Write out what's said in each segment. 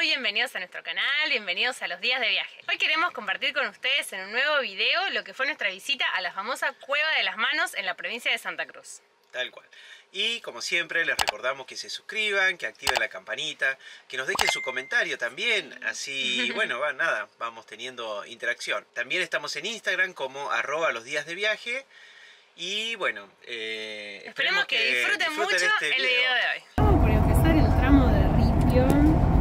Bienvenidos a nuestro canal, bienvenidos a los días de viaje. Hoy queremos compartir con ustedes en un nuevo video lo que fue nuestra visita a la famosa Cueva de las Manos en la provincia de Santa Cruz. Tal cual. Y como siempre les recordamos que se suscriban, que activen la campanita, que nos dejen su comentario también, así, bueno, va, nada, vamos teniendo interacción. También estamos en Instagram como arroba los días de viaje y bueno, eh, Esperemos que disfruten mucho este el video de hoy. Estamos por empezar el tramo de Ripio,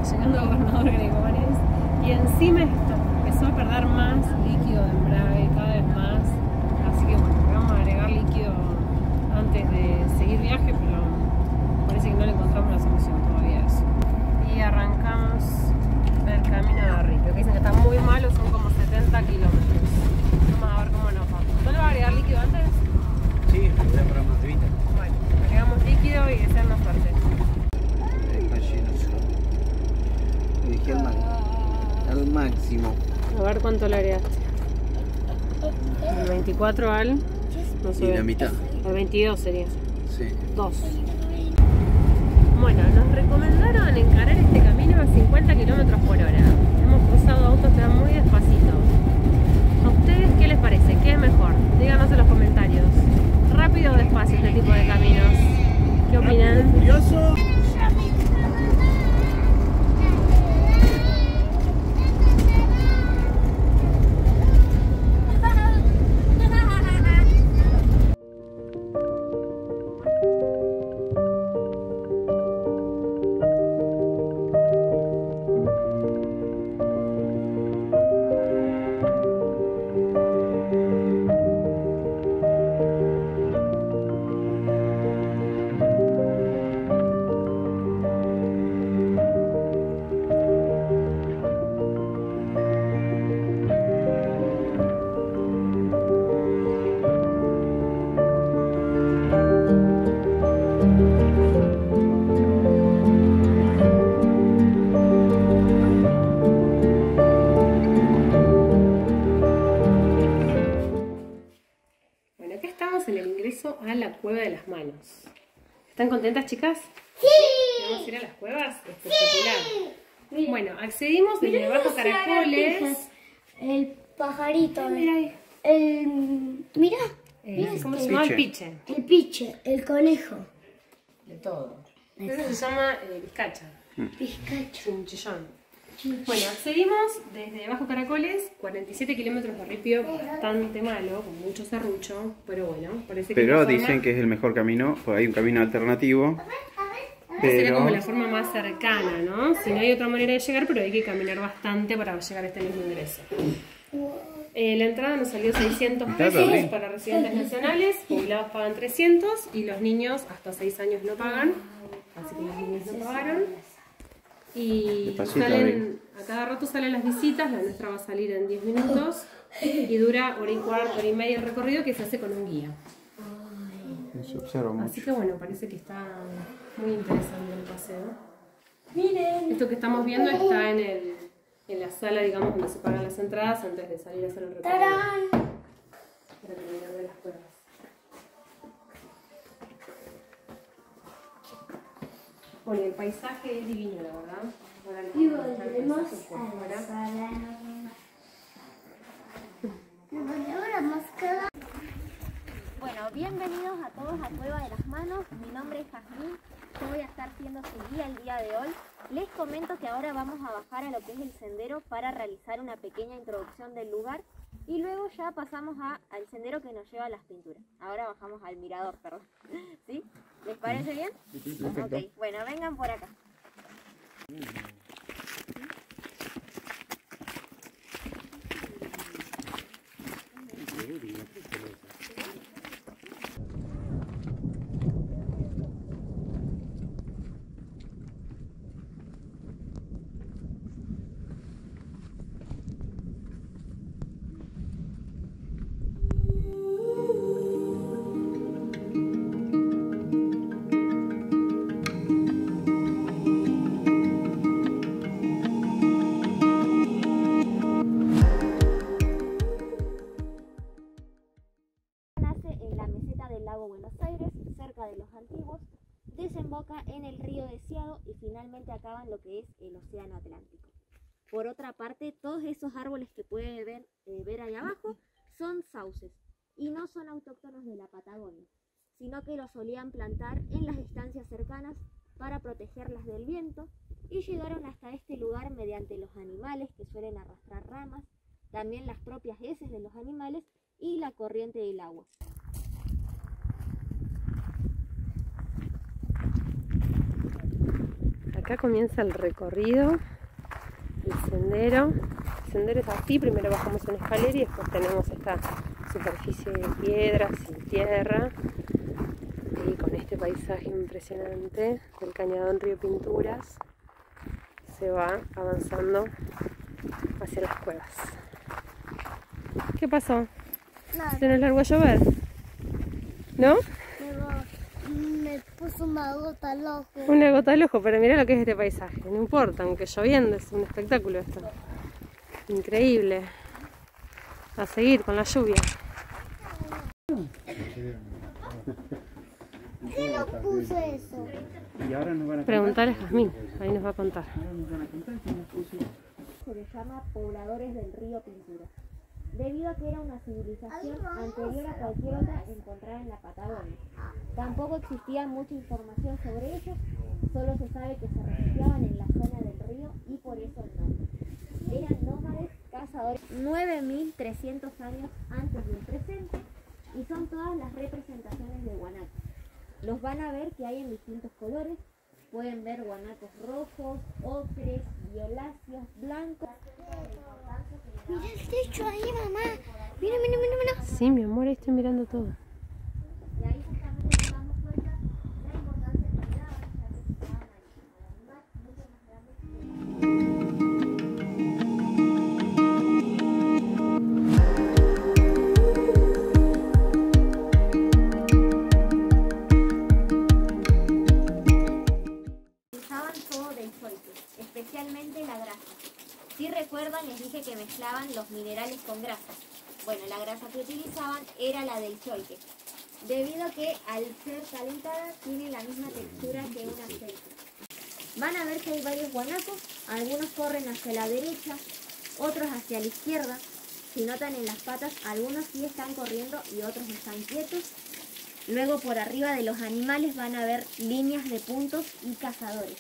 llegando a Gobernador Gregores, y encima esto empezó a perder más líquido de embrague, cada vez más. Así que bueno, le vamos a agregar líquido antes de seguir viaje, pero parece que no le encontramos la solución todavía a eso. Y arrancamos el camino de Ripio, que dicen que está muy malo, son como 70 kilómetros. Vamos a ver cómo nos va. ¿No le va a agregar líquido antes? Sí, voy a poner más vista. Bueno, agregamos líquido y desearnos suerte. Está lleno solo. Le dejé al, ma- al máximo. A ver cuánto le agregaste. El 24 al. No sé. Y la mitad. El 22 sería. Sí. 2. Bueno, nos recomendaron Cueva de las Manos. ¿Están contentas, chicas? ¡Sí! ¿Vamos a ir a las cuevas? Espectacular. Bueno, accedimos desde Bajo Caracoles. El pajarito. Mira ahí. El. Mira. Eh, ¿Cómo se llama? El piche. El piche. El conejo. De todo. Eso se llama eh, bizcacha. Pizcacho. Un chillón. Bueno, accedimos desde Bajo Caracoles, 47 kilómetros de ripio, bastante malo, con mucho serrucho, pero bueno, parece que Pero forma- dicen que es el mejor camino, pues hay un camino alternativo. sería Pero como la forma más cercana, ¿no? Si no hay otra manera de llegar, pero hay que caminar bastante para llegar a este mismo ingreso. Eh, la entrada nos salió 600 Está pesos para residentes nacionales, jubilados pagan 300 y los niños hasta 6 años no pagan, así que los niños no pagaron. Y Despacito, salen, a cada rato salen las visitas, la nuestra va a salir en 10 minutos y dura hora y cuarto, hora y media el recorrido que se hace con un guía. se observa mucho. Así que bueno, parece que está muy interesante el paseo. Miren. Esto que estamos viendo está en, el, en la sala, digamos, donde se pagan las entradas antes de salir a hacer el recorrido. ¡Tarán! Para terminar de las cuevas. Bueno, el paisaje es divino, la verdad. Ahora Y volvemos a la. Bueno, bienvenidos a todos a Cueva de las Manos. Mi nombre es Jazmín. Yo voy a estar siendo su guía el día de hoy. Les comento que ahora vamos a bajar a lo que es el sendero para realizar una pequeña introducción del lugar y luego ya pasamos a- al sendero que nos lleva a las pinturas. Ahora bajamos al mirador, perdón. ¿Sí? ¿Les parece bien? Ok, bueno, vengan por acá. Desemboca en el río Deseado y finalmente acaba en lo que es el Océano Atlántico. Por otra parte, todos esos árboles que pueden ver, eh, ver ahí abajo son sauces y no son autóctonos de la Patagonia, sino que los solían plantar en las estancias cercanas para protegerlas del viento y llegaron hasta este lugar mediante los animales que suelen arrastrar ramas, también las propias heces de los animales y la corriente del agua. Acá comienza el recorrido, el sendero. El sendero es así, primero bajamos una escalera y después tenemos esta superficie de piedras y tierra. Y con este paisaje impresionante del cañadón Río Pinturas se va avanzando hacia las cuevas. ¿Qué pasó? ¿Se nos largó a llover? ¿No? Puso una gota al ojo. Una gota al ojo, pero mira lo que es este paisaje. No importa, aunque lloviendo, es un espectáculo esto. Increíble. A seguir con la lluvia. ¿Qué lo puse eso? Y ahora nos van a Preguntarle a Jazmín, ahí nos va a contar. Ahora nos van a contar que nos puso Se les llama pobladores del río Pintura, debido a que era una civilización anterior a cualquier otra encontrada en la Patagonia. Tampoco existía mucha información sobre ellos, solo se sabe que se refugiaban en la zona del río y por eso el nombre. Eran nómades cazadores 9.300 años antes del presente y son todas las representaciones de guanacos. Los van a ver que hay en distintos colores. Pueden ver guanacos rojos, ocres, violáceos, blancos. Mira el techo ahí, mamá. Mira, mira, mira, mira. Sí, mi amor, ahí estoy mirando todo. Especialmente la grasa. Si recuerdan, les dije que mezclaban los minerales con grasa. Bueno, la grasa que utilizaban era la del choique, debido a que al ser calentada tiene la misma textura que un aceite. Van a ver que hay varios guanacos, algunos corren hacia la derecha, otros hacia la izquierda. Si notan en las patas, algunos sí están corriendo y otros están quietos. Luego por arriba de los animales van a ver líneas de puntos y cazadores.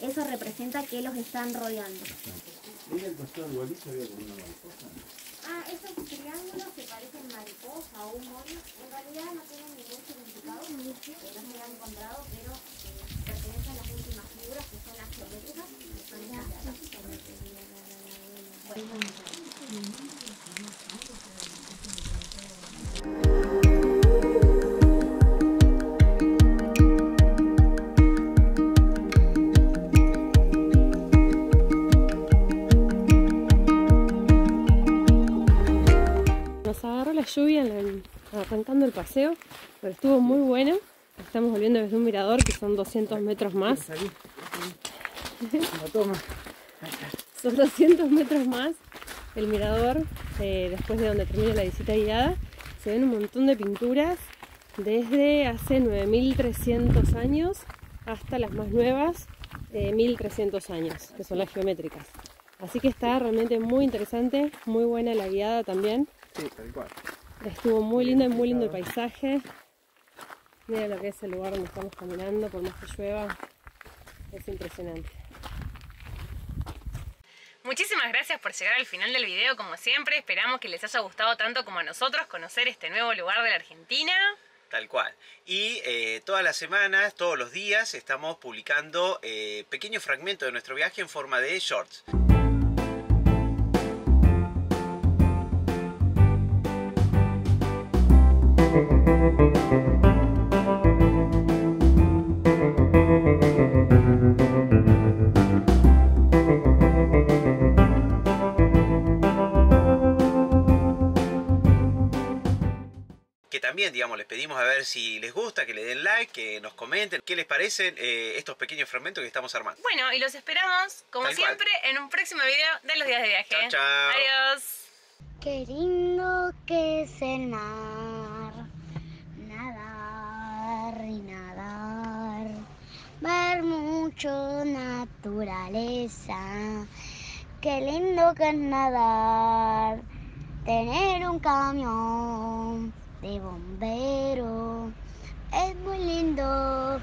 Eso representa que los están rodeando. Mira el pastor como una mariposa. Ah, esos triángulos que parecen mariposa o un mono, en realidad no tienen ningún significado, que no se han encontrado, pero eh, pertenecen a las últimas figuras que son las geométricas, que son estas lluvia en la- arrancando el paseo, pero estuvo muy bueno. Estamos volviendo desde un mirador que son 200 metros más. Son 200 metros más el mirador, eh, después de donde termina la visita guiada. Se ven un montón de pinturas desde hace 9300 años hasta las más nuevas, eh, 1300 años, que son las geométricas. Así que está realmente muy interesante, muy buena la guiada también. Sí, tal cual. Estuvo muy lindo y muy lindo el paisaje. Mira lo que es el lugar donde estamos caminando, por más que llueva. Es impresionante. Muchísimas gracias por llegar al final del video, como siempre. Esperamos que les haya gustado tanto como a nosotros conocer este nuevo lugar de la Argentina. Tal cual. Y eh, todas las semanas, todos los días, estamos publicando eh, pequeños fragmentos de nuestro viaje en forma de shorts. También, digamos, les pedimos a ver si les gusta, que le den like, que nos comenten qué les parecen eh, estos pequeños fragmentos que estamos armando. Bueno, y los esperamos, como Tal cual. siempre, en un próximo video de los días de viaje. Chao, chao. Adiós. Qué lindo que es el mar. Nadar y nadar. Ver mucho naturaleza. qué lindo que es nadar, tener un camión de bombero. Es muy lindo